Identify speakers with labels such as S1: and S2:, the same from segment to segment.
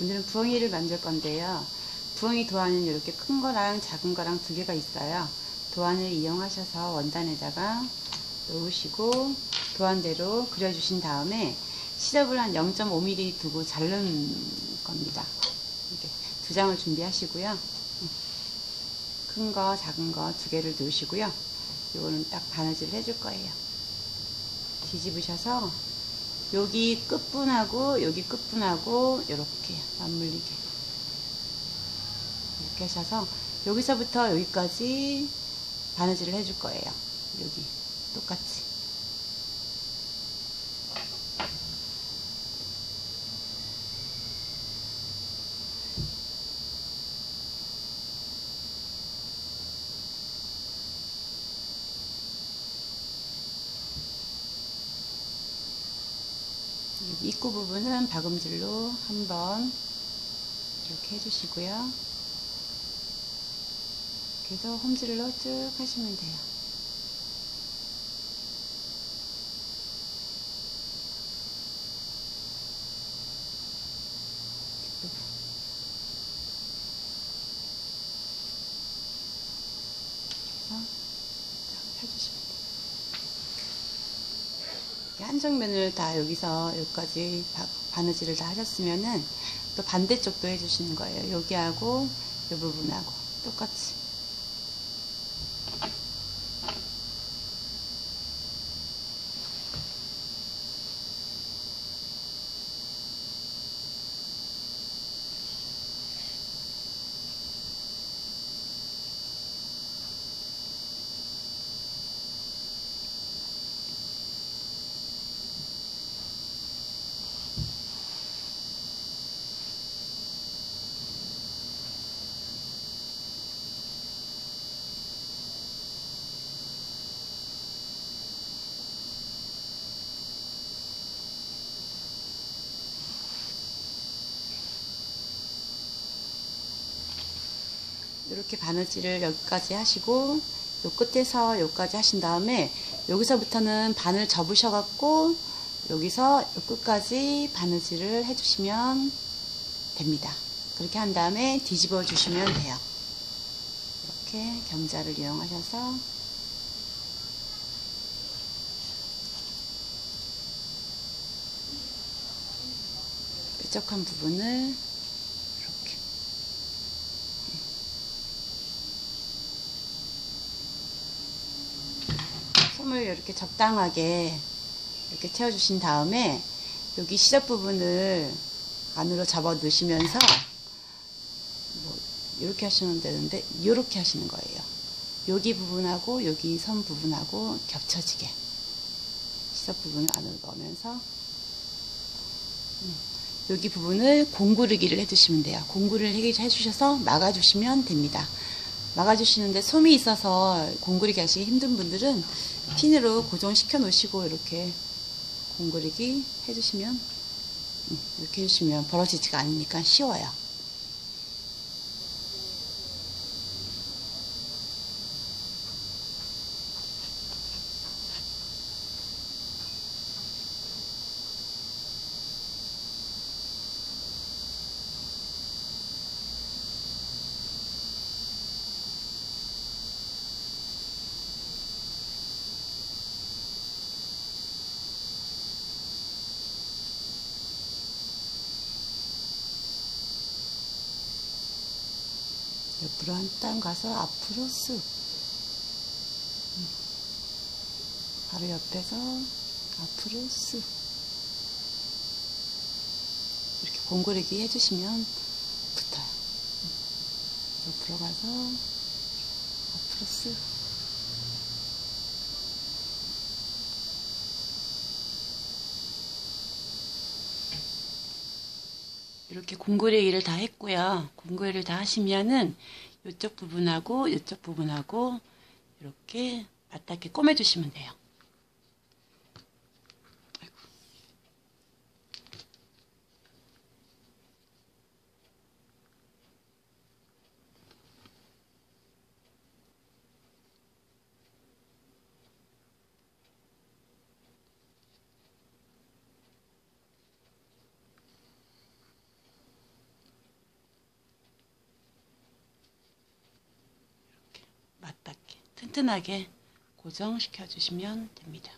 S1: 오늘은 부엉이를 만들 건데요. 부엉이 도안은 이렇게 큰 거랑 작은 거랑 두 개가 있어요. 도안을 이용하셔서 원단에다가 놓으시고 도안대로 그려주신 다음에 시접을 한 0.5mm 두고 자른 겁니다. 이렇게 두 장을 준비하시고요. 큰 거, 작은 거 두 개를 넣으시고요. 이거는 딱 바느질을 해줄 거예요. 뒤집으셔서 여기 끝분하고 여기 끝분하고 이렇게 맞물리게 이렇게 하셔서 여기서부터 여기까지 바느질을 해줄 거예요. 여기 똑같이 입구 부분은 박음질로 한번 이렇게 해주시고요. 그래서 홈질로 쭉 하시면 돼요. 그래서 쫙 펴주시면 돼요. 한정면을 다 여기서 여기까지 바느질을 다 하셨으면은 또 반대쪽도 해주시는 거예요. 여기하고 이 부분하고 똑같이. 이렇게 바느질을 여기까지 하시고 요 끝에서 여기까지 하신 다음에 여기서부터는 반을 접으셔 갖고 여기서 요 끝까지 바느질을 해주시면 됩니다. 그렇게 한 다음에 뒤집어 주시면 돼요. 이렇게 경자를 이용하셔서 뾰족한 부분을 이렇게 솜을 이렇게 적당하게 이렇게 채워주신 다음에 여기 시접 부분을 안으로 잡아 넣으시면서 뭐 이렇게 하시면 되는데 이렇게 하시는 거예요. 여기 부분하고 여기 선 부분하고 겹쳐지게 시접 부분을 안으로 넣으면서 음, 여기 부분을 공구르기를 해주시면 돼요. 공구를 해주셔서 막아주시면 됩니다. 막아주시는데 솜이 있어서 공구리기 하시기 힘든 분들은 핀으로 고정시켜 놓으시고 이렇게 공구리기 해주시면 이렇게 해주시면 벌어지지가 않으니까 쉬워요. 옆으로 한 땀 가서 앞으로 쓱 음. 바로 옆에서 앞으로 쓱 이렇게 공고르기 해주시면 붙어요 음. 옆으로 가서 앞으로 쓱 이렇게 공구레기를 다 했고요. 공구레기를 다 하시면은 이쪽 부분하고 이쪽 부분하고 이렇게 맞닿게 꼬매주시면 돼요. 튼튼하게 고정시켜 주시면 됩니다.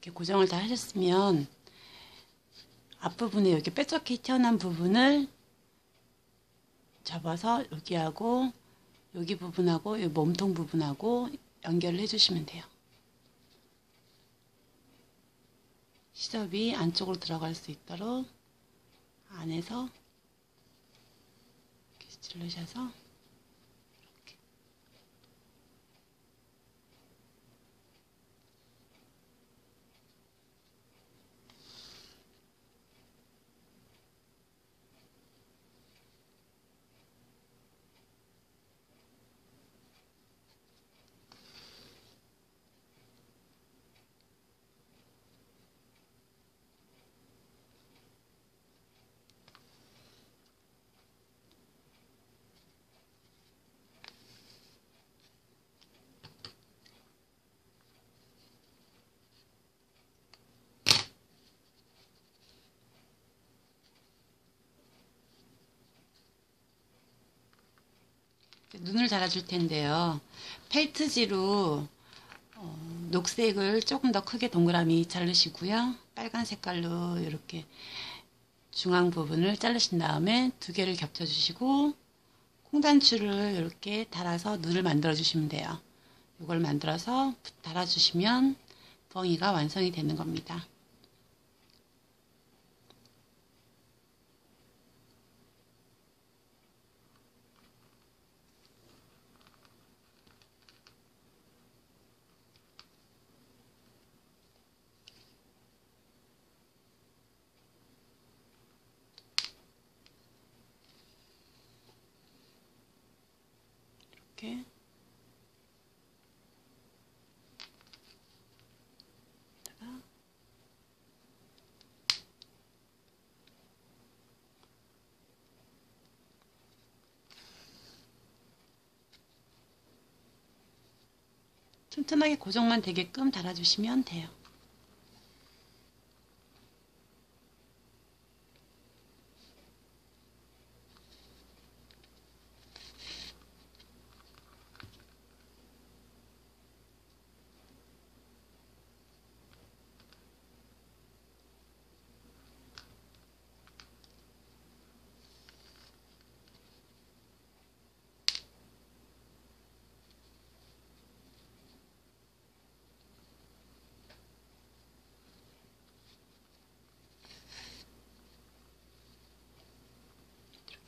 S1: 이렇게 고정을 다 하셨으면 앞부분에 여기 뾰족히 튀어나온 부분을 잡아서 여기하고 여기 부분하고 이 몸통 부분하고 연결을 해주시면 돼요. 시접이 안쪽으로 들어갈 수 있도록 안에서 이렇게 찔러셔서 눈을 달아줄 텐데요. 펠트지로 어, 녹색을 조금 더 크게 동그라미 자르시고요. 빨간 색깔로 이렇게 중앙 부분을 자르신 다음에 두 개를 겹쳐 주시고 콩단추를 이렇게 달아서 눈을 만들어 주시면 돼요. 이걸 만들어서 달아 주시면 벙이가 완성이 되는 겁니다. 이렇게 다가 튼튼하게 고정만 되게끔 달아주시면 돼요.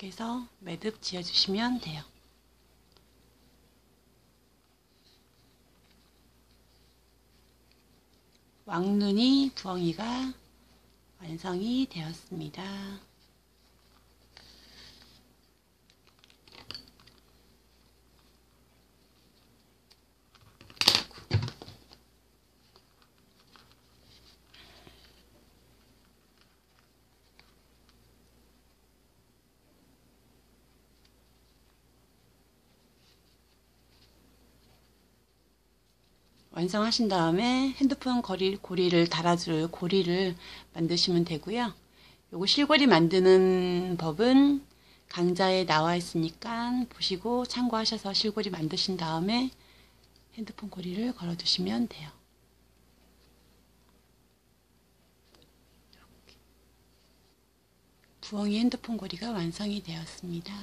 S1: 이렇게 해서 매듭 지어주시면 돼요. 왕눈이 부엉이가 완성이 되었습니다. 완성하신 다음에 핸드폰 거리, 고리를 달아줄 고리를 만드시면 되고요. 요거 실고리 만드는 법은 강좌에 나와 있으니까 보시고 참고하셔서 실고리 만드신 다음에 핸드폰 고리를 걸어 두시면 돼요. 부엉이 핸드폰 고리가 완성이 되었습니다.